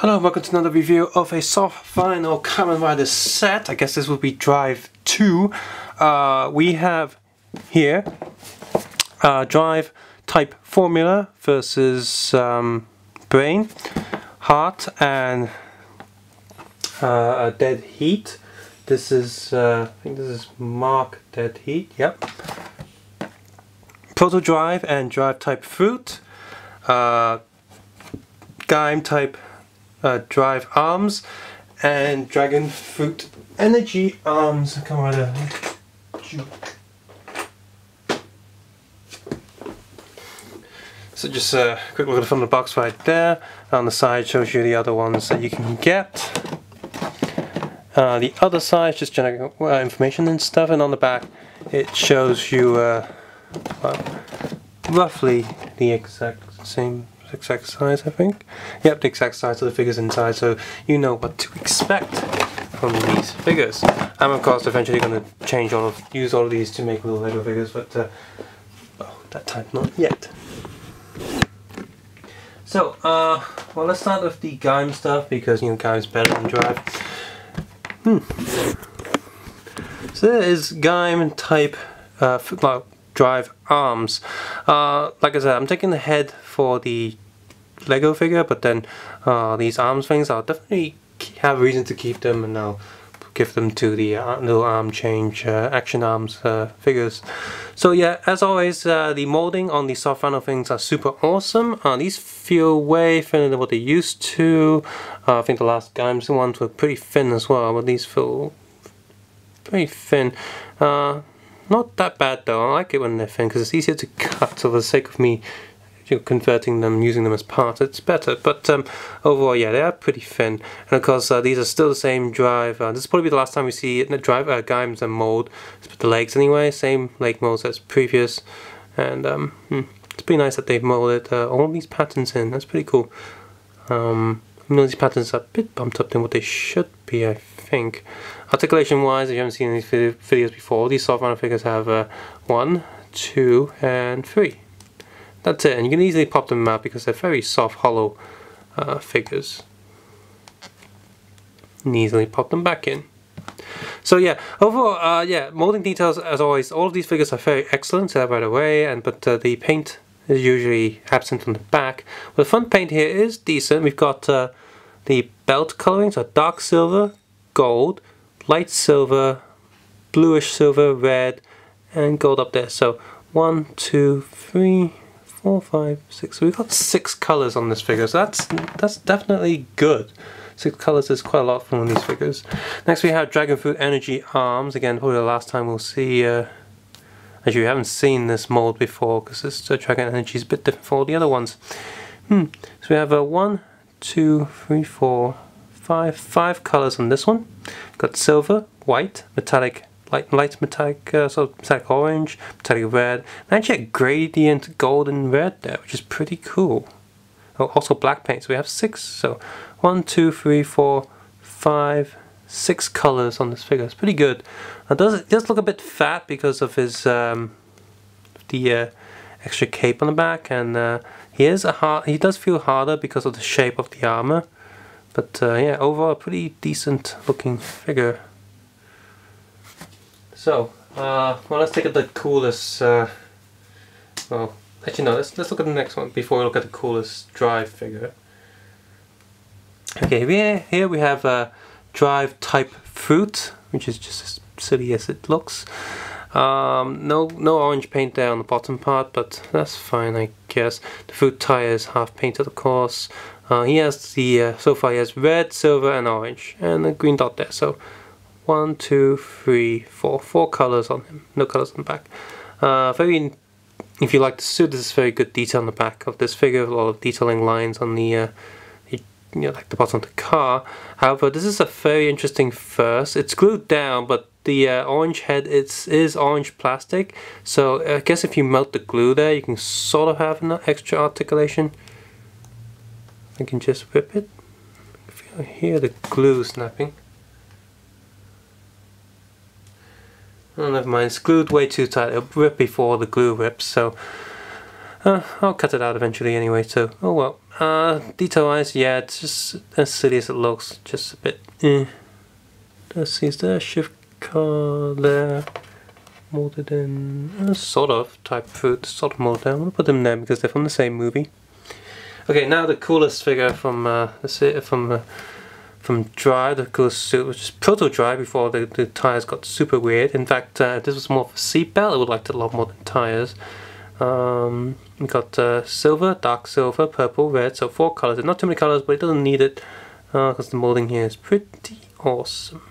Hello and welcome to another review of a soft vinyl Kamen Rider set. I guess this will be Drive 2. Uh, we have here uh, Drive Type Formula versus um, Brain, Heart and uh, Dead Heat. This is, uh, I think this is Mark Dead Heat, yep. Proto Drive and Drive Type Fruit. Uh, Gaim Type uh, drive arms and dragon fruit energy arms. Come on, uh, So just a quick look at the front of the box right there. On the side shows you the other ones that you can get. Uh, the other side is just general uh, information and stuff, and on the back it shows you uh, well, roughly the exact same exact size, I think. Yep, the exact size of the figures inside, so you know what to expect from these figures. I'm of course eventually going to change all of, use all of these to make little Lego figures, but uh, well, that time not yet. So, uh, well, let's start with the Gaim stuff because you know Gaim's better than Drive. Hmm. So there is Gaim type uh, drive arms. Uh, like I said, I'm taking the head for the Lego figure, but then uh, these arms things, I'll definitely have reason to keep them and I'll give them to the uh, little arm change uh, action arms uh, figures. So yeah, as always, uh, the molding on these soft vinyl things are super awesome. Uh, these feel way thinner than what they used to. I think the last Gaim's ones were pretty thin as well, but these feel pretty thin. not that bad though, I like it when they're thin because it's easier to cut for the sake of me you're converting them, using them as parts, it's better. But um, overall, yeah, they are pretty thin. And of course, uh, these are still the same drive. Uh, this is probably the last time we see the drive uh, Gaims and mold. the legs anyway, same leg molds as previous. And um, hmm, it's pretty nice that they've molded uh, all these patterns in. That's pretty cool. Um, you know, these patterns are a bit bumped up than what they should be, I think. Articulation wise, if you haven't seen these videos before, these soft figures have uh, one, two, and three. That's it, and you can easily pop them out because they're very soft, hollow uh, figures. And easily pop them back in. So yeah, overall, uh, yeah, molding details as always. All of these figures are very excellent, so right away, and but uh, the paint is usually absent on the back. Well, the front paint here is decent. We've got uh, the belt coloring, so dark silver, gold, light silver, bluish silver, red, and gold up there. So one, two, three, four, five, six. So we've got six colours on this figure, so that's that's definitely good. Six colours is quite a lot from one of these figures. Next we have Dragon Fruit Energy Arms. Again, probably the last time we'll see. Uh, as you haven't seen this mold before, because this uh, Dragon Energy is a bit different from all the other ones. Hmm. So we have a uh, one, two, three, four, five, five colours on this one. We've got silver, white, metallic, light, light metallic, uh, sort of metallic orange, metallic red, and actually a gradient golden red there, which is pretty cool. Oh, also black paint, so we have six, so one, two, three, four, five, six colors on this figure. It's pretty good. Now does it does look a bit fat because of his um, the uh, extra cape on the back, and uh, he is a hard. He does feel harder because of the shape of the armor, but uh, yeah, overall a pretty decent looking figure. So, uh, well, let's take at the coolest. Uh, well, actually, no. Let's let's look at the next one before we look at the coolest drive figure. Okay, here here we have a drive type fruit, which is just as silly as it looks. Um, no no orange paint there on the bottom part, but that's fine, I guess. The fruit tire is half painted, of course. Uh, he has the uh, so far he has red, silver, and orange, and a green dot there. So one, two, three, four. Four colors on him. No colors on the back. Uh, very, if you like the suit, this is very good detail on the back of this figure. A lot of detailing lines on the, uh, you know, like the bottom of the car. However, this is a very interesting first. It's glued down, but the uh, orange head it's, is orange plastic. So I guess if you melt the glue there, you can sort of have an extra articulation. I can just whip it. I hear the glue snapping. Oh, never mind, glued way too tight. It'll rip before the glue rips, so uh, I'll cut it out eventually anyway, so oh well. uh, detail-wise, yeah, it's just as silly as it looks. Just a bit. Eh. Let's see, is there a shift car there? Molded in, uh, sort of type food, sort of molded. I'm gonna put them there because they're from the same movie. Okay, now the coolest figure from uh, from uh, from Drive, the coolest suit, which is Proto Drive before the, the tires got super weird. In fact, uh, this was more of a seatbelt. I would like it a lot more than tires. Um, we got uh, silver, dark silver, purple, red, so four colors. not too many colors, but it doesn't need it because uh, the molding here is pretty awesome.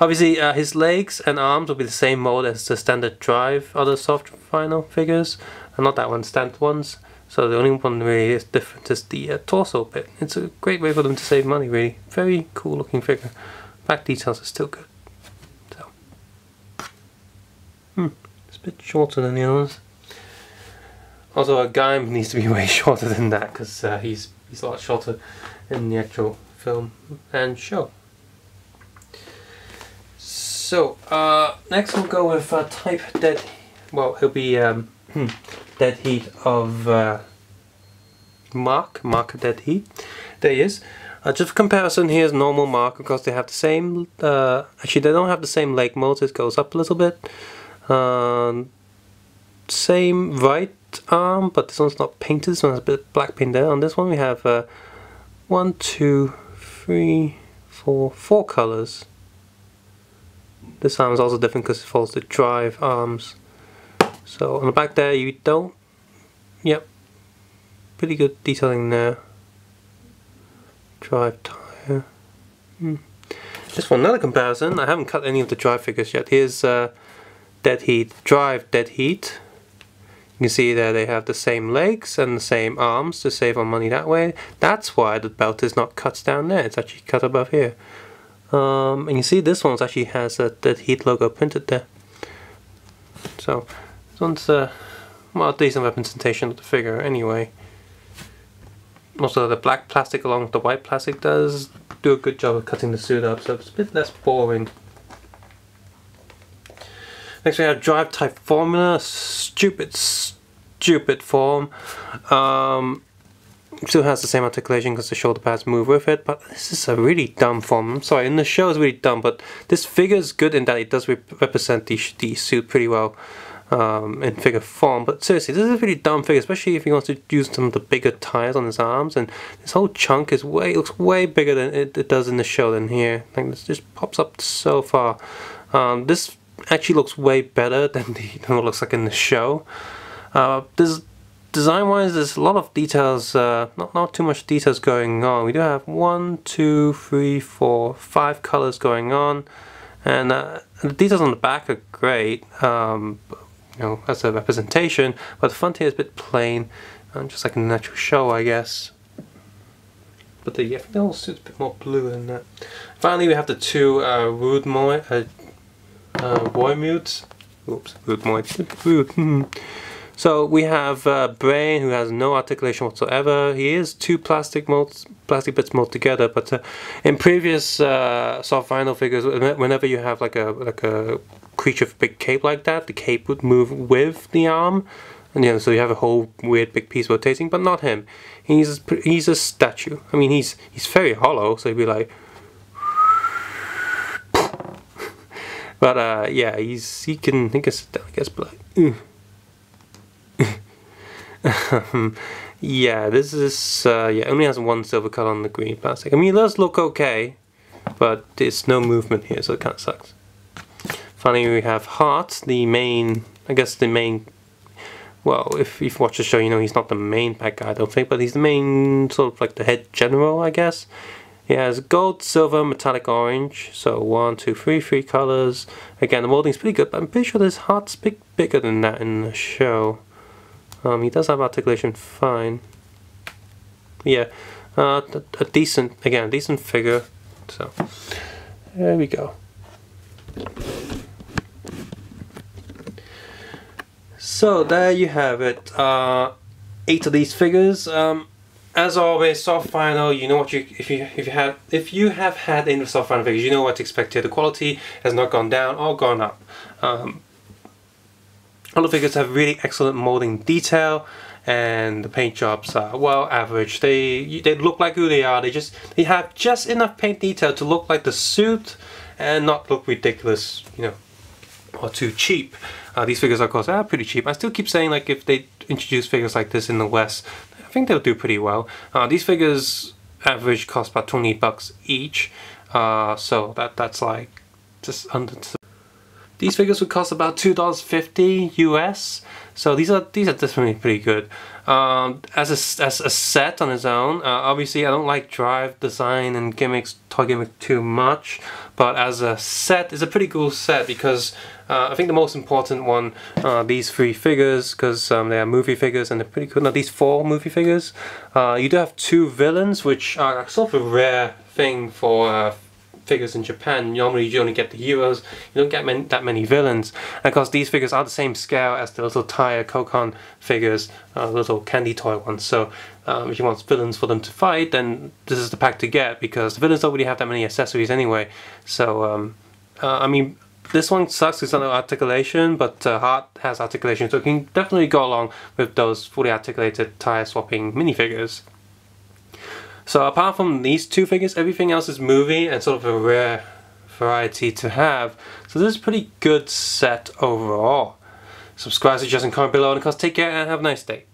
Obviously, uh, his legs and arms will be the same mold as the standard drive other soft vinyl figures, and not that one, standard ones. So the only one really is different is the uh, torso bit. It's a great way for them to save money, really. Very cool looking figure. Back details are still good. So, hmm, it's a bit shorter than the others. Also, a guy needs to be way shorter than that because uh, he's he's a lot shorter in the actual film and show. So, uh, next we'll go with uh, Type Dead. Well, he'll be um, hmm, Dead Heat of uh, Mark. Mark Dead Heat. There he is. Uh, just for comparison, here's normal Mark because they have the same. Uh, actually, they don't have the same leg motor. It goes up a little bit. Um, same right arm, but this one's not painted. This one has a bit of black paint there. On this one, we have uh, one, two, three, four, four colors. This arm is also different because it follows the drive arms. So on the back there you don't, yep, pretty good detailing there. Drive tire. Hmm. Just for another comparison, I haven't cut any of the drive figures yet. Here's uh, Dead Heat, Drive Dead Heat. You can see there they have the same legs and the same arms to save on money that way. That's why the belt is not cut down there, it's actually cut above here. Um, and you see this one actually has a Dead Heat logo printed there. So this one's a well decent representation of the figure anyway. Also the black plastic along with the white plastic does do a good job of cutting the suit up so it's a bit less boring. Next we have drive type formula, stupid stupid form. Um, still has the same articulation because the shoulder pads move with it, but this is a really dumb form. I'm sorry, in the show it's really dumb, but this figure is good in that it does represent the, the suit pretty well um, in figure form. But seriously, this is a really dumb figure, especially if he wants to use some of the bigger tires on his arms. And this whole chunk is way looks way bigger than it, it does in the show than here. Like this just pops up so far. Um, this actually looks way better than, the, than what it looks like in the show. Uh, design wise there's a lot of details uh, not, not too much details going on we do have one two three four five colors going on and uh, the details on the back are great um, you know as a representation but the front here is a bit plain uh, just like a natural show I guess but the, yeah, the whole suit's a bit more blue than that finally we have the two uh, Rude Moy uh, uh, Roy oops Rude Moy Rude. So we have uh, Brain who has no articulation whatsoever. He is two plastic molds, plastic bits molded together, but uh, in previous uh, soft vinyl figures, whenever you have like a like a creature with a big cape like that, the cape would move with the arm, and know, so you have a whole weird big piece rotating. But not him. He's he's a statue. I mean, he's he's very hollow, so he'd be like. but uh, yeah, he's he can he can sit down, I guess, but like. Mm. yeah, this is, uh, yeah, only has one silver color on the green plastic. I mean, it does look okay, but it's no movement here, so it kind of sucks. Finally, we have Heart, the main, I guess the main, well, if you've watched the show, you know he's not the main bad guy, I don't think, but he's the main, sort of like the head general, I guess. He has gold, silver, metallic orange, so one, two, three, three colors. Again, the molding's pretty good, but I'm pretty sure this Heart's big, bigger than that in the show. Um, he does have articulation fine. Yeah, uh, a, decent, again, a decent figure. So, there we go. So there you have it. Uh, eight of these figures. Um, as always, soft vinyl. You know what you if you if you have if you have had any soft vinyl figures, you know what to expect here. The quality has not gone down or gone up. Um, all the figures have really excellent molding detail and the paint jobs are well average. They they look like who they are. They just they have just enough paint detail to look like the suit and not look ridiculous, you know, or too cheap. Uh, these figures, of course, are pretty cheap. I still keep saying like if they introduce figures like this in the West, I think they'll do pretty well. Uh, these figures average cost about 20 bucks each, uh, so that that's like just under. These figures would cost about two dollars fifty US. So these are these are definitely pretty good. Um, as a as a set on its own, uh, obviously I don't like drive design and gimmicks, toy gimmick too much, but as a set, it's a pretty cool set because uh, I think the most important one are these three figures because um, they are movie figures and they're pretty cool. Now these four movie figures, uh, you do have two villains, which are sort of a rare thing for uh, figures in Japan. Normally you only get the heroes, you don't get many, that many villains. And of course these figures are the same scale as the little Taya Kokon figures, uh, little candy toy ones. So um, if you want villains for them to fight, then this is the pack to get because the villains don't really have that many accessories anyway. So um, uh, I mean this one sucks it's no articulation, but uh, Heart has articulation, so it can definitely go along with those fully articulated tire swapping minifigures. So apart from these two figures, everything else is movie and sort of a rare variety to have. So this is a pretty good set overall. Subscribe, suggest, and comment below, and of course take care and have a nice day.